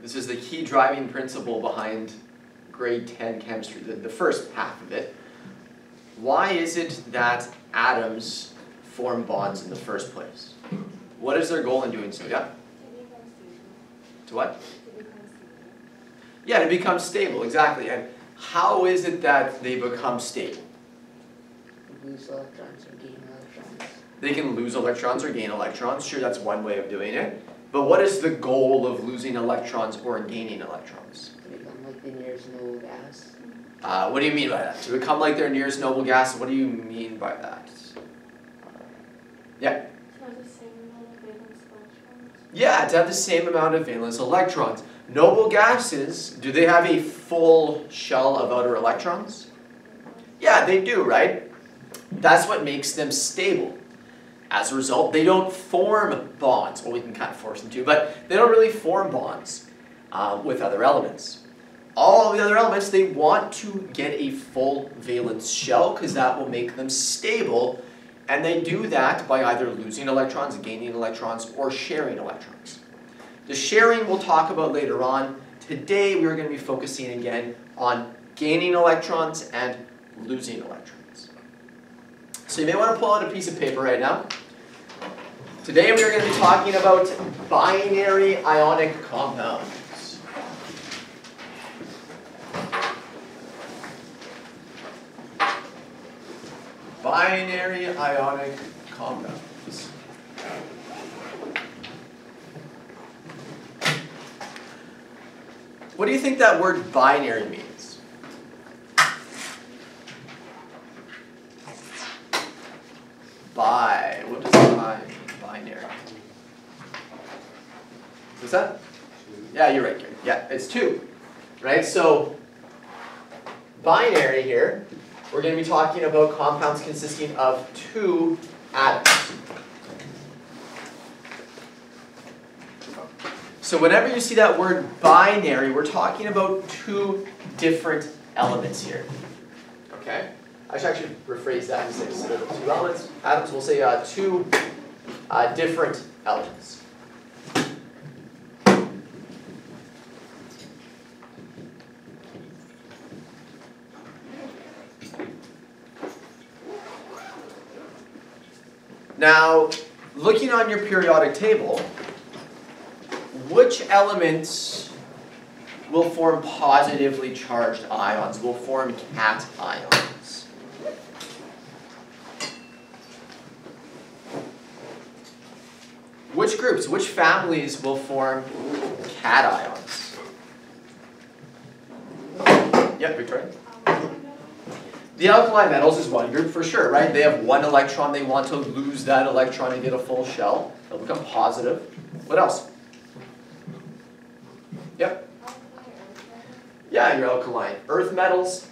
This is the key driving principle behind grade 10 chemistry, the, the first half of it. Why is it that atoms form bonds in the first place? What is their goal in doing so? Yeah? To what? Yeah, to become stable, exactly. And how is it that they become stable? Lose electrons or gain electrons. They can lose electrons or gain electrons. Sure, that's one way of doing it. But what is the goal of losing electrons or gaining electrons? To become like the nearest noble gas. Uh, what do you mean by that? To become like their nearest noble gas, what do you mean by that? Yeah. Yeah, to have the same amount of valence electrons. Noble gases, do they have a full shell of outer electrons? Yeah, they do, right? That's what makes them stable. As a result, they don't form bonds. Well, we can kind of force them to, but they don't really form bonds uh, with other elements. All the other elements, they want to get a full valence shell because that will make them stable. And they do that by either losing electrons, gaining electrons, or sharing electrons. The sharing we'll talk about later on. Today we are going to be focusing again on gaining electrons and losing electrons. So you may want to pull out a piece of paper right now. Today we are going to be talking about binary ionic compounds. Binary ionic compounds. What do you think that word binary means? Bi. What does bi mean? Binary. What's that? Yeah, you're right, Gary. Yeah, it's two. Right? So, binary here, we're going to be talking about compounds consisting of two atoms. So whenever you see that word binary, we're talking about two different elements here. Okay? I should actually rephrase that and say instead of two elements, atoms, we'll say uh, two uh, different elements. Now, looking on your periodic table, which elements will form positively charged ions, will form cations? Which groups, which families will form cations? Yep, Victoria? The alkali metals is one group for sure, right? They have one electron, they want to lose that electron and get a full shell. They'll become positive. What else? Yep. Yeah, your alkaline. Earth metals.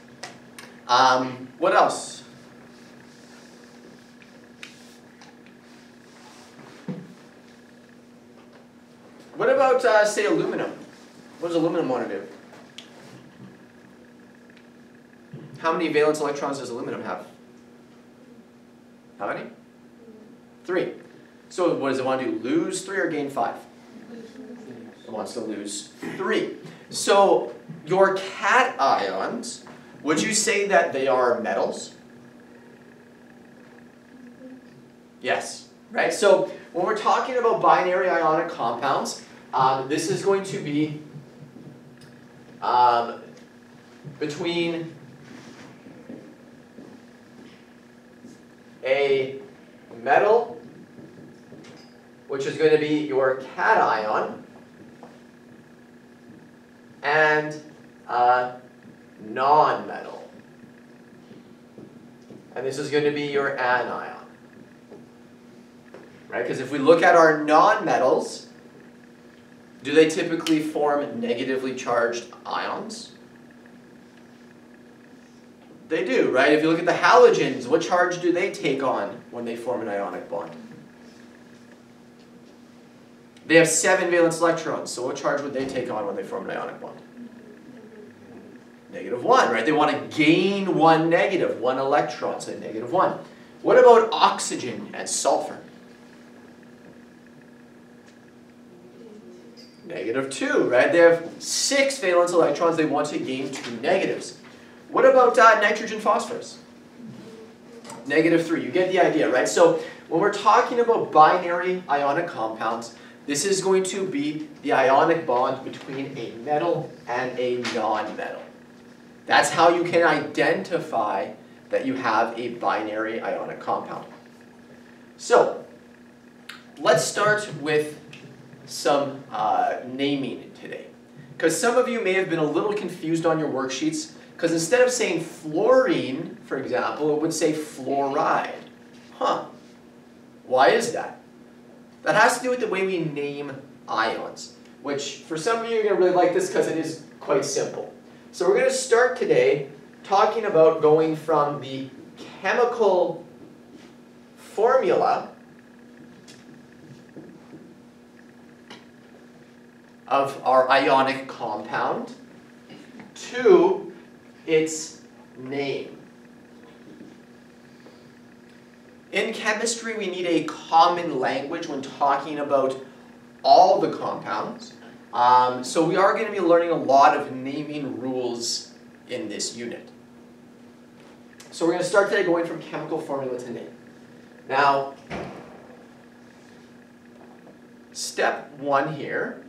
Um, what else? What about, uh, say, aluminum? What does aluminum want to do? How many valence electrons does aluminum have? How many? Three. So what does it want to do? Lose three or gain five? It wants to lose three. So your cations, would you say that they are metals? Yes, right? So when we're talking about binary ionic compounds, um, this is going to be um, between a metal, which is going to be your cation, and a non-metal. And this is going to be your anion. Right? Because if we look at our non-metals, do they typically form negatively charged ions? They do, right? If you look at the halogens, what charge do they take on when they form an ionic bond? They have seven valence electrons, so what charge would they take on when they form an ionic bond? Negative one, right? They want to gain one negative, one electron, so negative one. What about oxygen and sulfur? Negative 2, right? They have six valence electrons. They want to gain two negatives. What about uh, nitrogen phosphorus? Negative 3. You get the idea, right? So when we're talking about binary ionic compounds, this is going to be the ionic bond between a metal and a non-metal. That's how you can identify that you have a binary ionic compound. So, let's start with some uh, naming today. Because some of you may have been a little confused on your worksheets, because instead of saying fluorine, for example, it would say fluoride. Huh. Why is that? That has to do with the way we name ions, which for some of you, you're going to really like this because it is quite simple. So we're going to start today talking about going from the chemical formula of our ionic compound to its name. In chemistry, we need a common language when talking about all the compounds. Um, so we are going to be learning a lot of naming rules in this unit. So we're going to start today going from chemical formula to name. Now, step one here,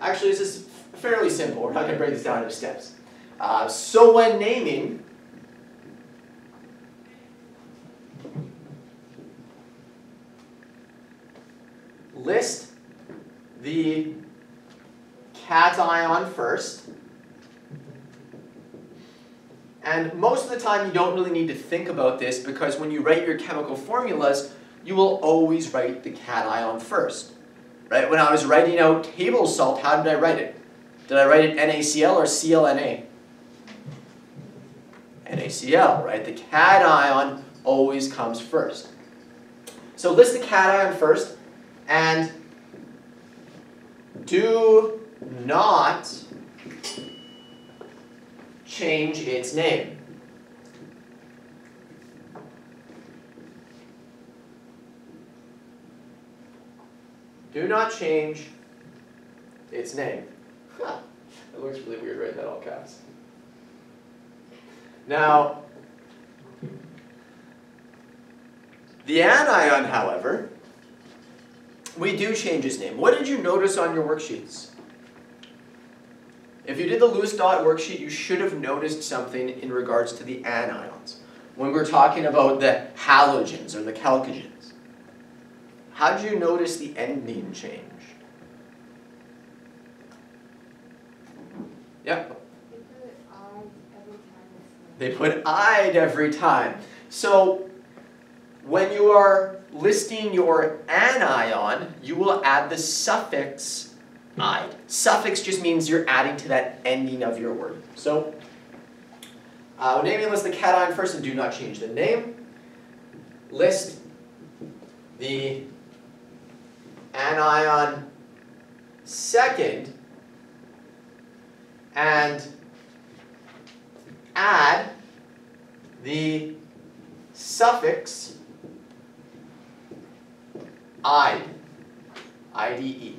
actually this is fairly simple, we're not going to break this down into steps. Uh, so when naming, list the cation first. And most of the time you don't really need to think about this because when you write your chemical formulas, you will always write the cation first. Right? When I was writing out table salt, how did I write it? Did I write it NaCl or ClNa? NaCl, right? The cation always comes first. So list the cation first, and do not change its name. Do not change its name. Huh. It looks really weird writing that all caps. Now, the anion, however, we do change his name. What did you notice on your worksheets? If you did the Lewis dot worksheet, you should have noticed something in regards to the anions. When we're talking about the halogens or the chalcogens. How did you notice the ending change? Yeah? They put "ide" every time. So when you are listing your anion, you will add the suffix "ide." Suffix just means you're adding to that ending of your word. So uh, naming list the cation first and do not change the name. List the anion second and add the suffix ide, I-D-E.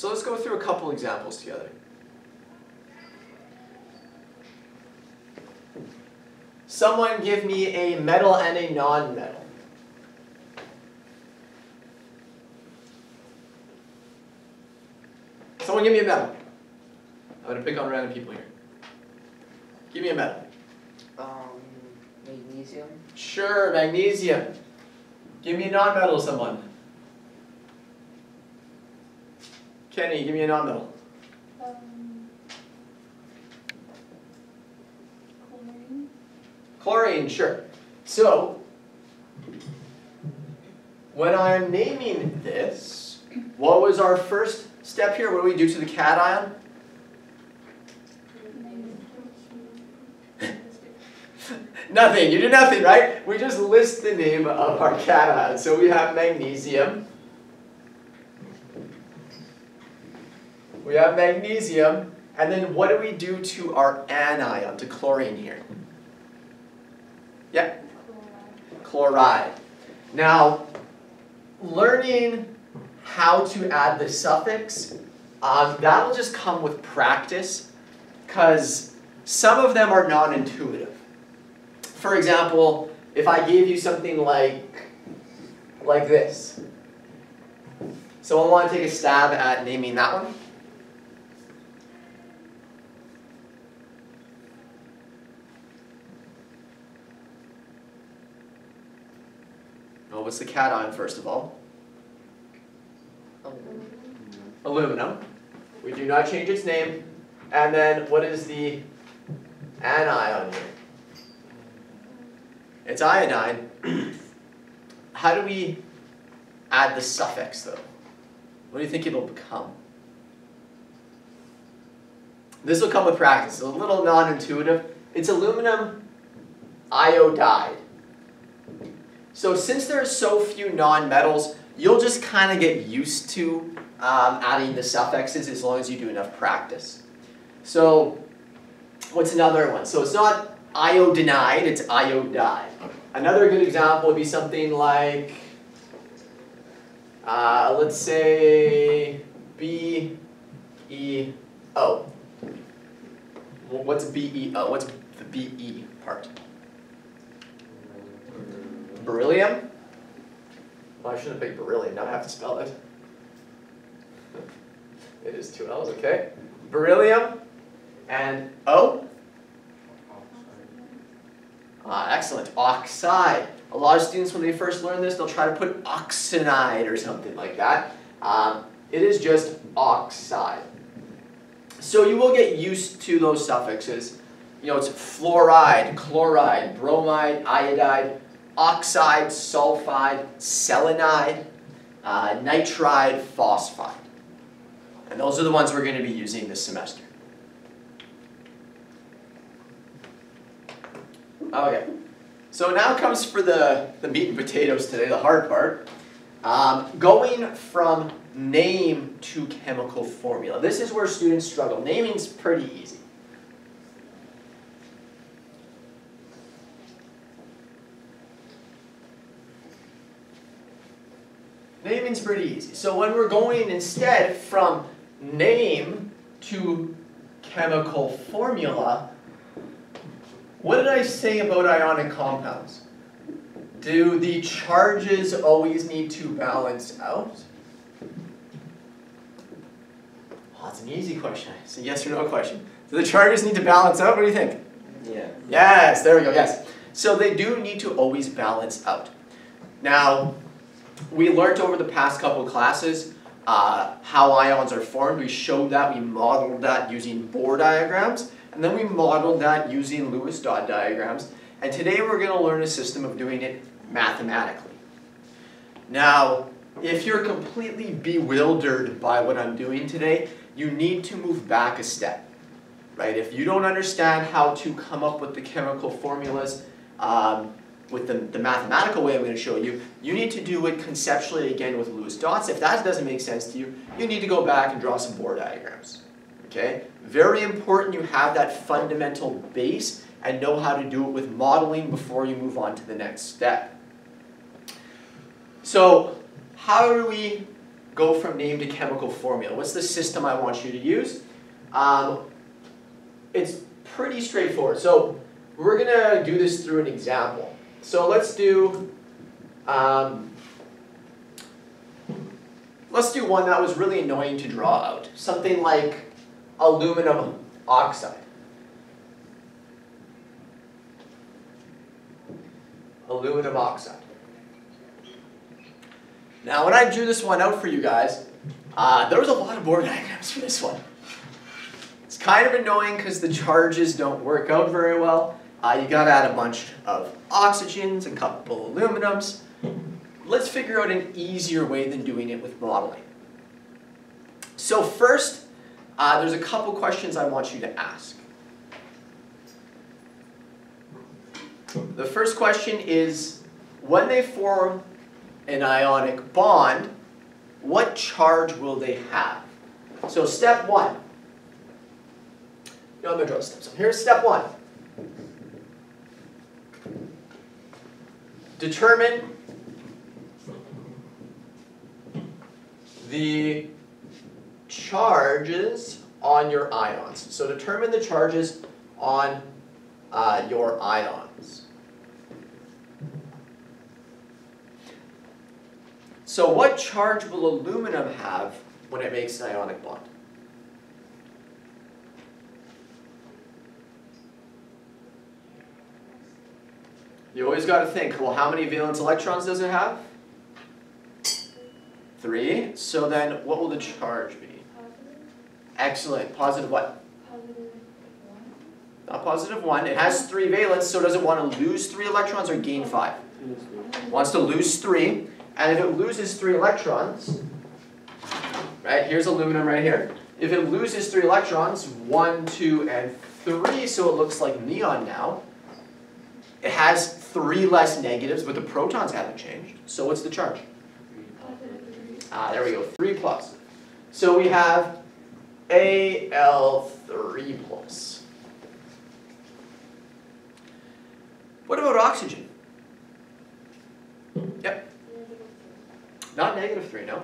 So let's go through a couple examples together. Someone give me a metal and a non-metal. Someone give me a metal. I'm going to pick on random people here. Give me a metal. Um, magnesium. Sure, magnesium. Give me a non-metal, someone. Kenny, give me a non-metal. Um, Chlorine, sure. So, when I'm naming this, what was our first step here? What do we do to the cation? Nothing. You do nothing, right? We just list the name of our cation. So we have magnesium. We have magnesium. And then what do we do to our anion, to chlorine here? Yeah. Chloride. Now, learning how to add the suffix, um, that'll just come with practice, because some of them are non-intuitive. For example, if I gave you something like, like this. Someone want to take a stab at naming that one? Well, what's the cation first of all? Aluminum. We do not change its name. And then what is the anion here? It's iodine. How do we add the suffix though? What do you think it'll become? This will come with practice. It's a little non-intuitive. It's aluminum iodide. So since there are so few non-metals, you'll just kind of get used to um, adding the suffixes as long as you do enough practice. So what's another one? So it's not iodinide, it's iodide. Another good example would be something like, uh, let's say B E O. Wh- What's B E O? What's the B E part? Beryllium? Well, I shouldn't picked beryllium, now I have to spell it. It is two L's, okay. Beryllium and O? Ah, excellent. Oxide. A lot of students, when they first learn this, they'll try to put oxenide or something like that. Um, it is just oxide. So you will get used to those suffixes. You know, it's fluoride, chloride, bromide, iodide, oxide, sulfide, selenide, uh, nitride, phosphide. And those are the ones we're going to be using this semester. Okay, so now comes for the, the meat and potatoes today, the hard part. Um, going from name to chemical formula. This is where students struggle. Naming's pretty easy. Naming's pretty easy. So when we're going instead from name to chemical formula, what did I say about ionic compounds? Do the charges always need to balance out? Oh, that's an easy question. It's a yes or no question. Do the charges need to balance out? What do you think? Yeah. Yes, there we go, yes. So they do need to always balance out. Now, we learned over the past couple classes uh, how ions are formed. We showed that, we modeled that using Bohr diagrams, and then we modeled that using Lewis dot diagrams. And today we're going to learn a system of doing it mathematically. Now, if you're completely bewildered by what I'm doing today, you need to move back a step. Right? If you don't understand how to come up with the chemical formulas um, with the, the mathematical way I'm going to show you, you need to do it conceptually again with Lewis dots. If that doesn't make sense to you, you need to go back and draw some Bohr diagrams. Okay? Very important you have that fundamental base and know how to do it with modeling before you move on to the next step. So, how do we go from name to chemical formula? What's the system I want you to use? Um, it's pretty straightforward. So, we're going to do this through an example. So let's do, um, let's do one that was really annoying to draw out. Something like aluminum oxide. Aluminum oxide. Now when I drew this one out for you guys, uh, there was a lot of Bohr diagrams for this one. It's kind of annoying because the charges don't work out very well. Uh, you gotta add a bunch of oxygens, a couple of aluminums. Let's figure out an easier way than doing it with modeling. So first, uh, there's a couple questions I want you to ask. The first question is, when they form an ionic bond, what charge will they have? So step one. No, I'm gonna draw the steps. So here's step one. Determine the charges on your ions. So determine the charges on uh, your ions. So what charge will aluminum have when it makes an ionic bond? You always got to think, well, how many valence electrons does it have? Three. So then what will the charge be? Positive, Excellent. Positive what? positive one. Not positive one. It has three valence, so does it want to lose three electrons or gain five? Wants to lose three. And if it loses three electrons, right, here's aluminum right here. If it loses three electrons, one, two, and three, so it looks like neon now, it has three less negatives, but the protons haven't changed. So what's the charge? Ah, there we go, three plus. So we have Al3 plus. What about oxygen? Negative Not negative three, no?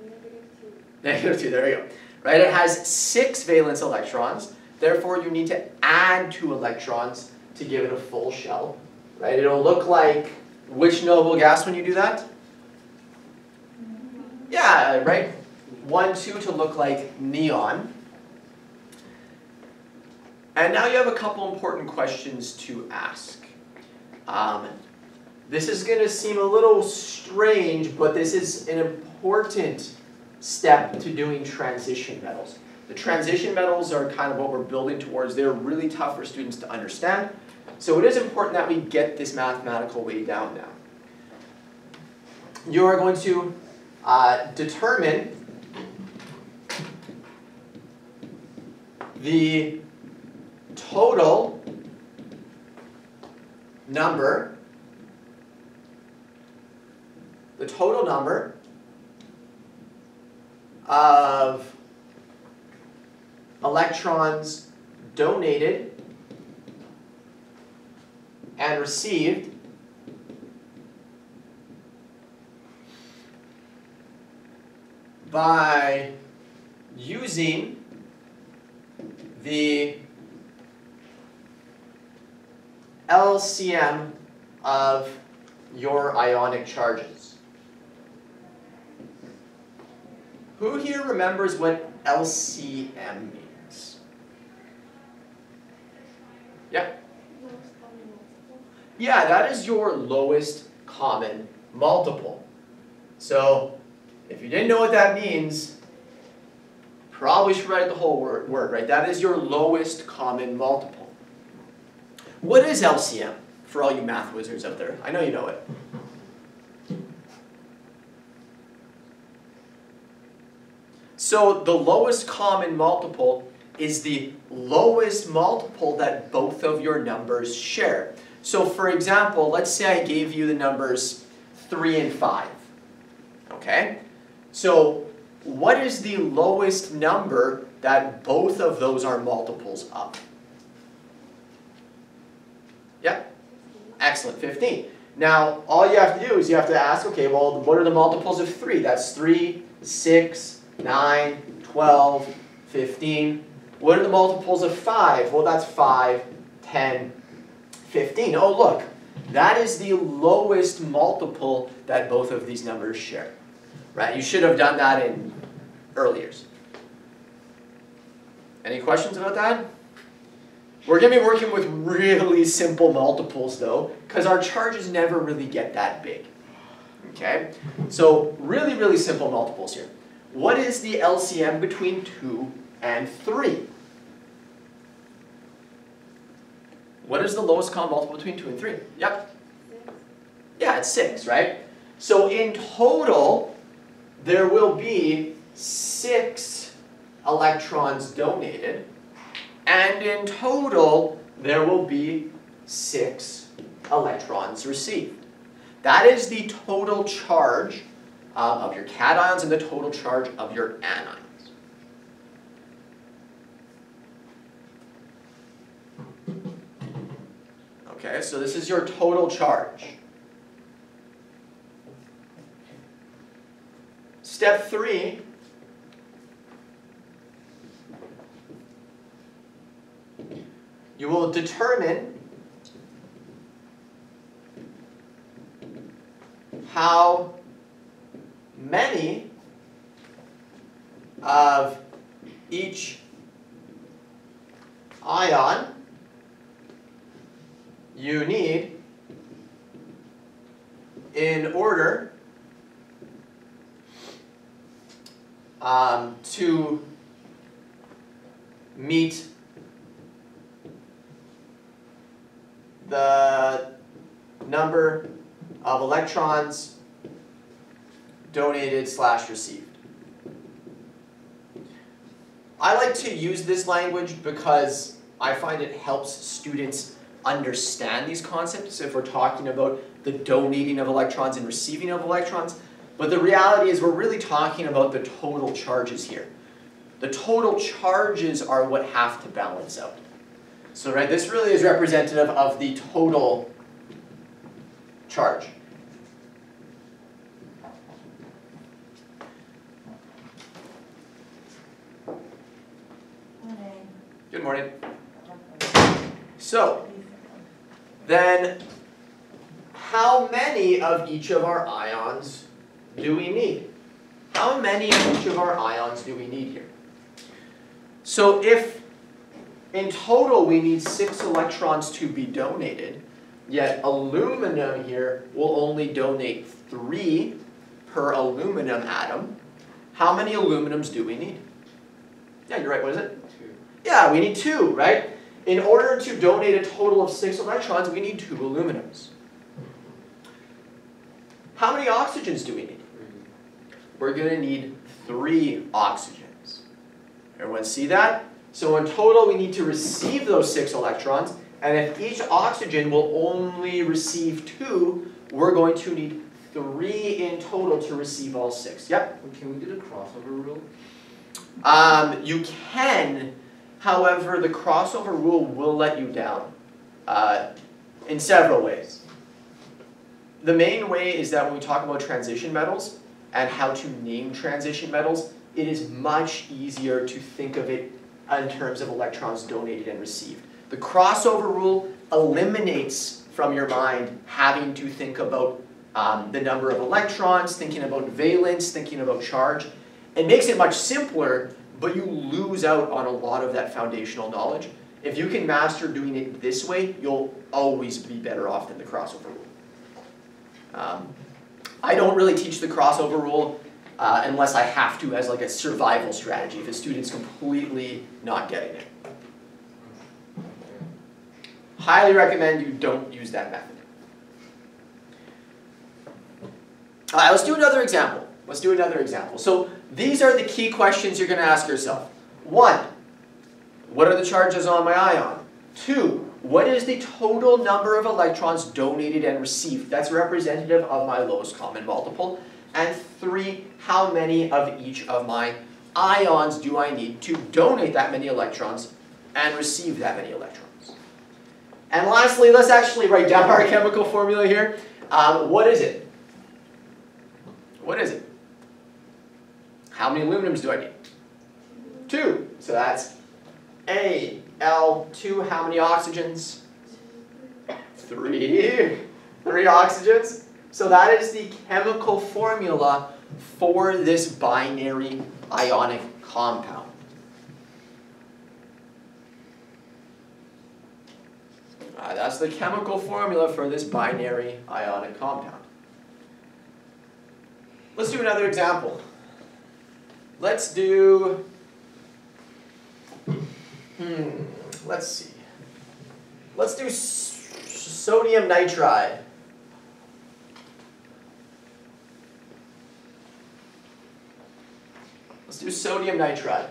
Negative two. Negative two, there we go. Right, it has six valence electrons, therefore you need to add two electrons to give it a full shell. Right, it'll look like which noble gas when you do that? Yeah, right? One, two to look like neon. And now you have a couple important questions to ask. Um, this is going to seem a little strange, but this is an important step to doing transition metals. The transition metals are kind of what we're building towards. They're really tough for students to understand. So it is important that we get this mathematical way down now. You are going to uh, determine the total number the total number of electrons donated and received by using the LCM of your ionic charges. Who here remembers what LCM means? Yeah? Yeah, that is your lowest common multiple. So, if you didn't know what that means, probably should write the whole word, word, right? That is your lowest common multiple. What is LCM for all you math wizards out there? I know you know it. So the lowest common multiple is the lowest multiple that both of your numbers share. So for example, let's say I gave you the numbers 3 and 5. Okay? So what is the lowest number that both of those are multiples of? Yeah? Excellent, 15. Now, all you have to do is you have to ask, okay, well, what are the multiples of 3? That's 3, 6, 9, 12, 15. What are the multiples of 5? Well, that's 5, 10, 15. Oh, look, that is the lowest multiple that both of these numbers share. Right? You should have done that in earlier. Any questions about that? We're going to be working with really simple multiples though, because our charges never really get that big. Okay? So really, really simple multiples here. What is the LCM between 2 and 3? What is the lowest common multiple between 2 and 3? Yep. Yeah, it's 6, right? So in total, there will be 6 electrons donated, and in total, there will be 6 electrons received. That is the total charge um, of your cations and the total charge of your anions. Okay, so this is your total charge. Step three, you will determine how many of each ion you need in order um, to meet the number of electrons donated slash received. I like to use this language because I find it helps students understand these concepts if we're talking about the donating of electrons and receiving of electrons. But the reality is we're really talking about the total charges here. The total charges are what have to balance out. So right, this really is representative of the total charge. Good morning. So, then how many of each of our ions do we need? How many of each of our ions do we need here? So if in total we need six electrons to be donated, yet aluminum here will only donate three per aluminum atom, how many aluminums do we need? Yeah, you're right, what is it? Two. Yeah, we need two, right? In order to donate a total of six electrons, we need two aluminums. How many oxygens do we need? We're going to need three oxygens. Everyone see that? So in total, we need to receive those six electrons, and if each oxygen will only receive two, we're going to need three in total to receive all six. Yep? Can we do the crossover rule? Um, you can, however, the crossover rule will let you down uh, in several ways. The main way is that when we talk about transition metals and how to name transition metals, it is much easier to think of it in terms of electrons donated and received. The crossover rule eliminates from your mind having to think about um, the number of electrons, thinking about valence, thinking about charge. It makes it much simpler, but you lose out on a lot of that foundational knowledge. If you can master doing it this way, you'll always be better off than the crossover rule. Um, I don't really teach the crossover rule uh, unless I have to as like a survival strategy if a student's completely not getting it. Highly recommend you don't use that method. All right, let's do another example. Let's do another example. So these are the key questions you're going to ask yourself. One, what are the charges on my ion? Two, what is the total number of electrons donated and received? That's representative of my lowest common multiple. And three, how many of each of my ions do I need to donate that many electrons and receive that many electrons? And lastly, let's actually write down our chemical formula here. Um, what is it? What is it? How many aluminums do I need? Two. So that's A, L, two. How many oxygens? Three. Three oxygens. So that is the chemical formula for this binary ionic compound. Uh, that's the chemical formula for this binary ionic compound. Let's do another example. Let's do, hmm, let's see. Let's do sodium nitride. Let's do sodium nitride.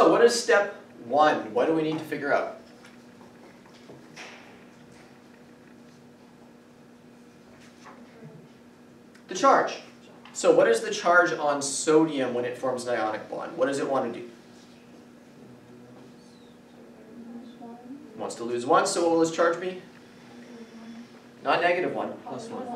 So what is step one? What do we need to figure out? The charge. So what is the charge on sodium when it forms an ionic bond? What does it want to do? It wants to lose one, so what will its charge be? Not negative one. Plus one.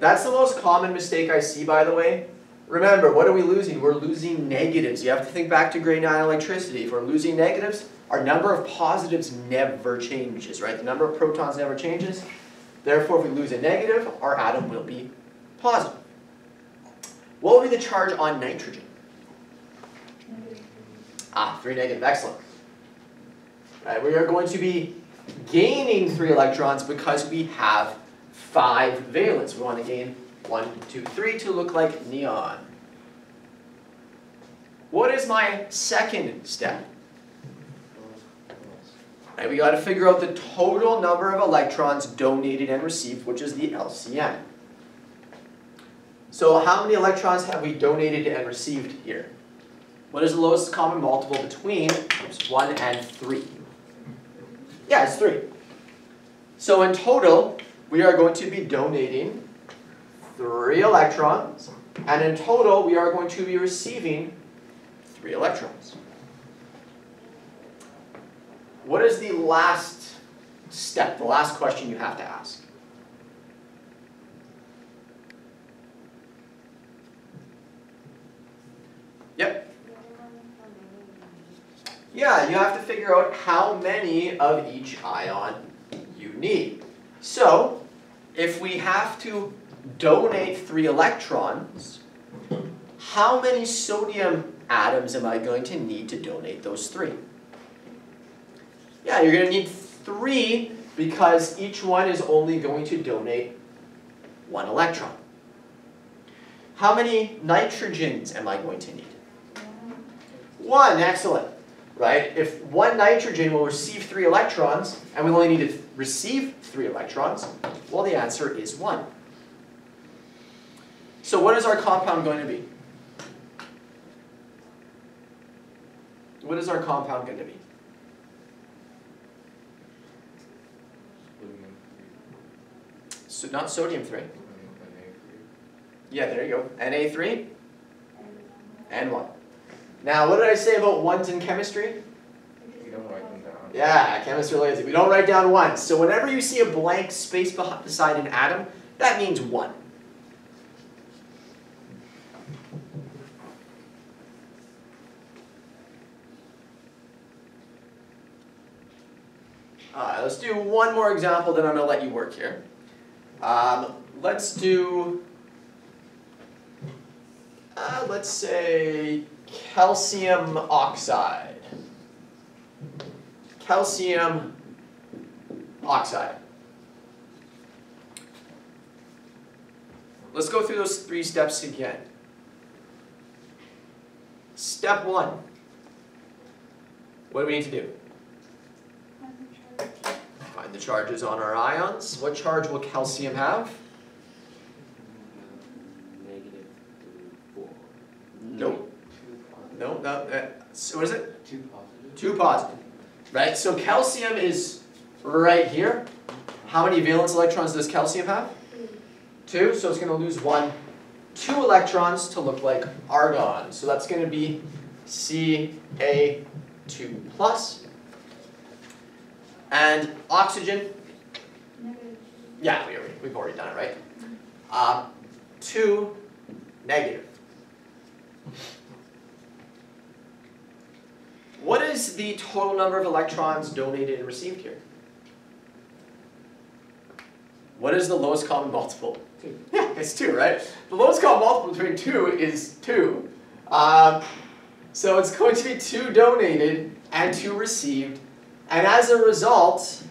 That's the most common mistake I see, by the way. Remember, what are we losing? We're losing negatives. You have to think back to grade 9 electricity. If we're losing negatives, our number of positives never changes, right? The number of protons never changes. Therefore, if we lose a negative, our atom will be positive. What will be the charge on nitrogen? Ah, three negative, excellent. Right, we are going to be gaining three electrons because we have five valence. We want to gain one, two, three to look like neon. What is my second step? Right, we got to figure out the total number of electrons donated and received, which is the LCM. So how many electrons have we donated and received here? What is the lowest common multiple between oops, 1 and 3? Yeah, it's 3. So in total, we are going to be donating 3 electrons, and in total, we are going to be receiving 3 electrons. What is the last step, the last question you have to ask? Yep. Yeah, you have to figure out how many of each ion you need. So, if we have to donate three electrons, how many sodium atoms am I going to need to donate those three? Yeah, you're going to need three because each one is only going to donate one electron. How many nitrogens am I going to need? One, excellent. Right? If one nitrogen will receive three electrons, and we only need to receive three electrons, well, the answer is one. So what is our compound going to be? What is our compound going to be? So not sodium 3. And three. Yeah, there you go. Na3 and 1. Now, what did I say about ones in chemistry? We don't write them down. Yeah, chemists are lazy. We don't write down ones. So whenever you see a blank space beside an atom, that means 1. Alright, let's do one more example, then I'm going to let you work here. Um, let's do, uh, let's say calcium oxide. Calcium oxide. Let's go through those three steps again. Step one. What do we need to do? Find the charges on our ions. What charge will calcium have? Negative four. Nope. Two. No, no. Uh, so what is it? Two positive. Two positive. Right? So calcium is right here. How many valence electrons does calcium have? Two, so it's going to lose one. Two electrons to look like argon. So that's going to be Ca2 plus. And oxygen, Negative yeah, we already, we've already done it, right? Uh, two negative. What is the total number of electrons donated and received here? What is the lowest common multiple? Two. Yeah, it's two, right? The lowest common multiple between two is two. Um, so it's going to be two donated and two received. And as a result,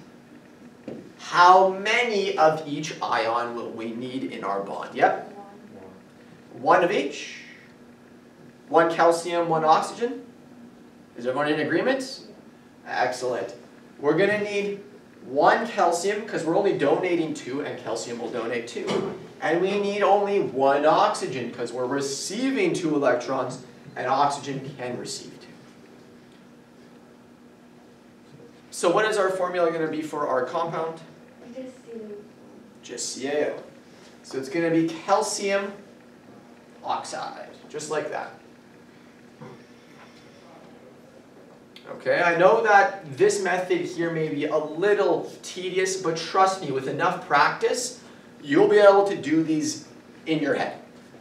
how many of each ion will we need in our bond? Yep, one. Of each. One calcium, one oxygen. Is everyone in agreement? Excellent. We're going to need one calcium because we're only donating two and calcium will donate two. And we need only one oxygen because we're receiving two electrons and oxygen can receive two. So what is our formula going to be for our compound? Just CaO. So it's going to be calcium oxide, just like that. Okay, I know that this method here may be a little tedious, but trust me, with enough practice, you'll be able to do these in your head.